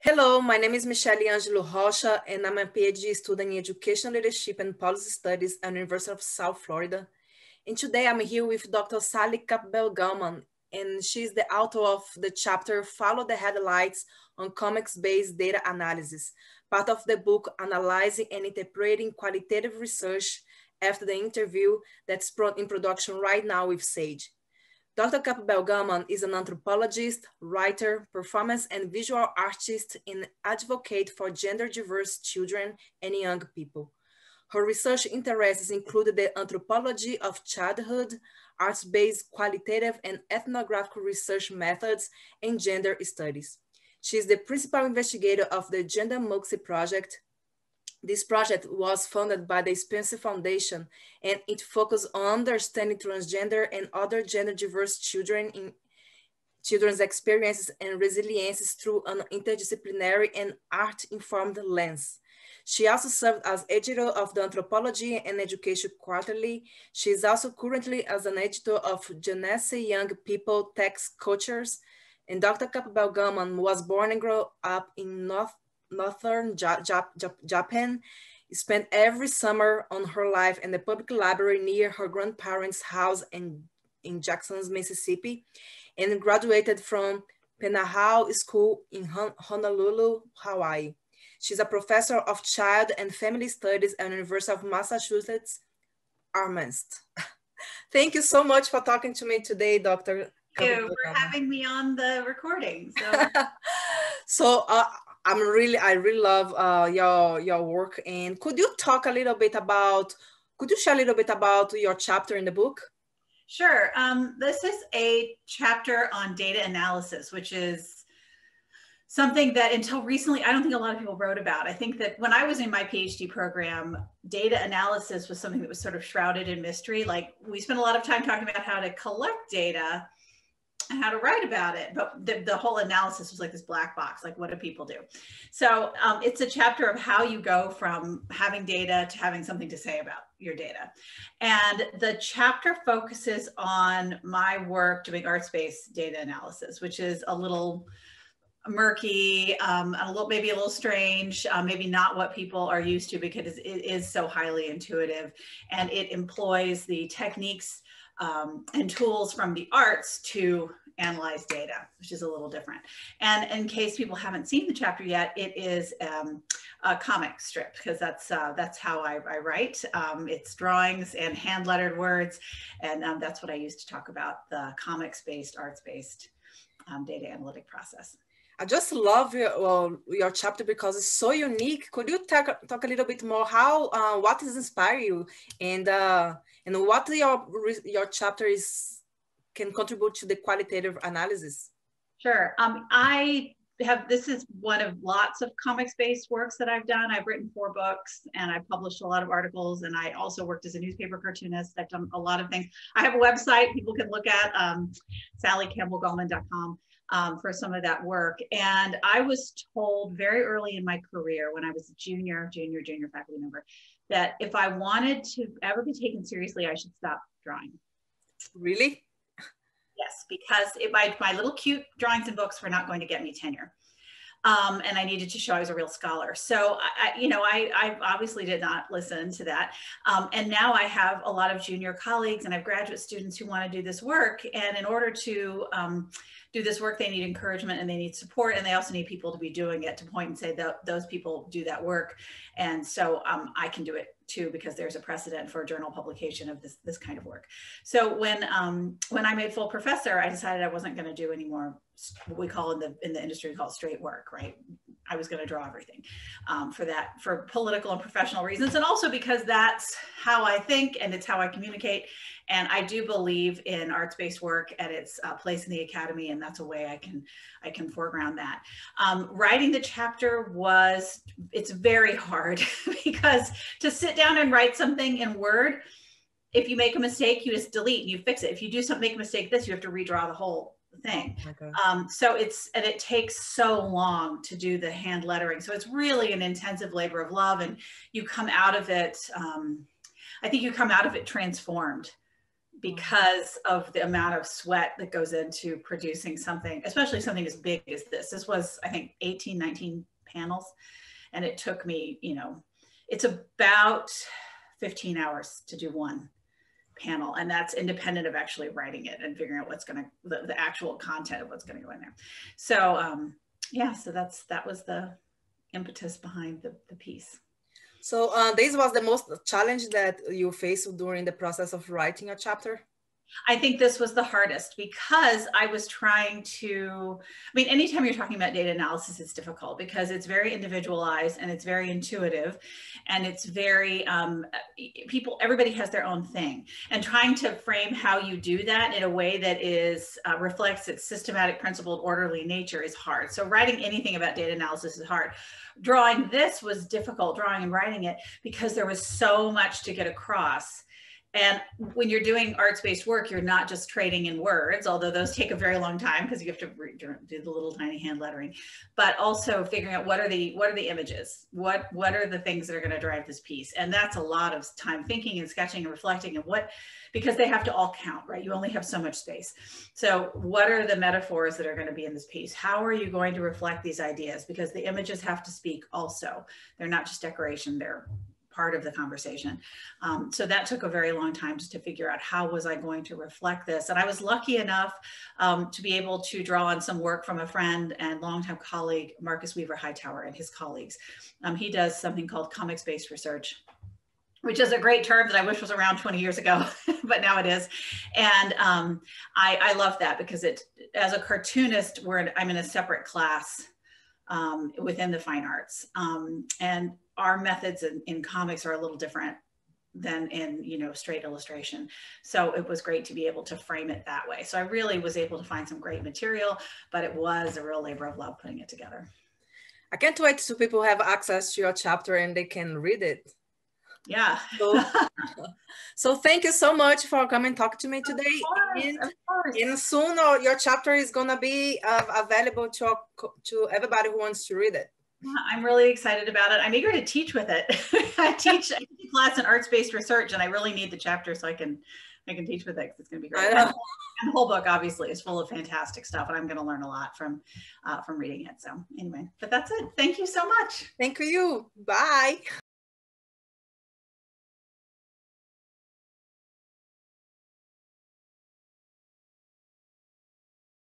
Hello, my name is Michelle Angelo Rocha, and I'm a PhD student in Education Leadership and Policy Studies at the University of South Florida. And today I'm here with Dr. Sally Campbell Galman, and she's the author of the chapter Follow the Headlights on Comics-Based Data Analysis, part of the book Analyzing and Interpreting Qualitative Research after the interview that's in production right now with SAGE. Dr. Campbell Galman is an anthropologist, writer, performance and visual artist, and advocate for gender diverse children and young people. Her research interests include the anthropology of childhood, arts-based qualitative and ethnographic research methods, and gender studies. She is the principal investigator of the Gender Moxie Project, this project was funded by the Spencer Foundation and it focused on understanding transgender and other gender diverse children in children's experiences and resiliences through an interdisciplinary and art-informed lens. She also served as editor of the Anthropology and Education Quarterly. She is also currently as an editor of Genesee Young People Text Cultures. And Dr. Campbell Galman was born and grew up in North northern Japan, spent every summer on her life in the public library near her grandparents' house in, in Jackson's, Mississippi, and graduated from Punahou School in Honolulu, Hawaii. She's a professor of child and family studies at the University of Massachusetts, Amherst. Thank you so much for talking to me today, Dr. Thank you for having me on the recording. So, so uh, I'm really, I really love uh, your your work. And could you talk a little bit about? Could you share a little bit about your chapter in the book? Sure. Um, this is a chapter on data analysis, which is something that until recently, I don't think a lot of people wrote about. I think that when I was in my PhD program, data analysis was something that was sort of shrouded in mystery. Like we spent a lot of time talking about how to collect data, how to write about it but the, the whole analysis was like this black box like what do people do? So um, it's a chapter of how you go from having data to having something to say about your data. And the chapter focuses on my work doing arts-based data analysis which is a little murky, um, a little maybe a little strange, uh, maybe not what people are used to because it is so highly intuitive, and it employs the techniques um, and tools from the arts to analyze data, which is a little different. And in case people haven't seen the chapter yet, it is um, a comic strip because that's uh, that's how I, I write. Um, it's drawings and hand lettered words, and um, that's what I use to talk about the comics based, arts based um, data analytic process. I just love your well, your chapter because it's so unique. Could you talk talk a little bit more how uh, what is inspire you and uh, and what your your chapter is can contribute to the qualitative analysis? Sure. Um, I have this is one of lots of comics based works that I've done. I've written four books and I've published a lot of articles and I also worked as a newspaper cartoonist. I've done a lot of things. I have a website people can look at um, sallycampbellgalman.com um, for some of that work. And I was told very early in my career when I was a junior, junior, junior faculty member that if I wanted to ever be taken seriously, I should stop drawing. Really? Yes, because it, my, my little cute drawings and books were not going to get me tenure. Um, and I needed to show I was a real scholar. So, I, you know, I, I, obviously did not listen to that. Um, and now I have a lot of junior colleagues and I have graduate students who want to do this work. And in order to um, do this work, they need encouragement and they need support, and they also need people to be doing it to point and say that those people do that work. And so um, I can do it too because there's a precedent for journal publication of this this kind of work. So when um, when I made full professor, I decided I wasn't going to do any more what we call in the in the industry called straight work, right? I was going to draw everything um, for that, for political and professional reasons, and also because that's how I think and it's how I communicate. And I do believe in arts-based work at its uh, place in the academy, and that's a way I can I can foreground that. Um, writing the chapter was it's very hard because to sit down and write something in Word, if you make a mistake, you just delete and you fix it. If you do something, make a mistake, this you have to redraw the whole thing. Okay. Um, so it's, and it takes so long to do the hand lettering. So it's really an intensive labor of love and you come out of it, um, I think you come out of it transformed because of the amount of sweat that goes into producing something, especially something as big as this. This was, I think, 18, 19 panels. And it took me, you know, it's about 15 hours to do one panel and that's independent of actually writing it and figuring out what's going to the, the, actual content of what's going to go in there. So um yeah so that's that was the impetus behind the, the piece. So uh, this was the most challenge that you faced during the process of writing a chapter I think this was the hardest because I was trying to, I mean, anytime you're talking about data analysis, it's difficult because it's very individualized and it's very intuitive and it's very, um, people, everybody has their own thing. And trying to frame how you do that in a way that is, uh, reflects its systematic, principled, orderly nature is hard. So writing anything about data analysis is hard. Drawing this was difficult, drawing and writing it, because there was so much to get across and when you're doing arts-based work, you're not just trading in words, although those take a very long time because you have to do the little tiny hand lettering, but also figuring out what are the what are the images, what what are the things that are going to drive this piece, and that's a lot of time thinking and sketching and reflecting and what because they have to all count, right? You only have so much space. So what are the metaphors that are going to be in this piece? How are you going to reflect these ideas? Because the images have to speak also. They're not just decoration, they're part of the conversation. Um, so that took a very long time just to figure out how was I going to reflect this. And I was lucky enough um, to be able to draw on some work from a friend and longtime colleague, Marcus Weaver Hightower and his colleagues. Um, he does something called comics-based research which is a great term that I wish was around 20 years ago, but now it is. And um, I, I, love that because it, as a cartoonist, we're I'm in a separate class um, within the fine arts. Um, and our methods in, in comics are a little different than in you know straight illustration. So it was great to be able to frame it that way. So i really was able to find some great material but it was a real labor of love putting it together. I can't wait so people have access to your chapter and they can read it yeah so, so thank you so much for coming talk to me today course, and, and, soon uh, your chapter is going to be uh, available to to everybody who wants to read it I'm really excited about it. I'm eager to teach with it. I teach I teach class in arts-based research, and I really need the chapter so I can I can teach with it because it's going to be great. And the whole book obviously is full of fantastic stuff, and I'm going to learn a lot from uh, from reading it. So anyway, but that's it. Thank you so much. Thank you. Bye.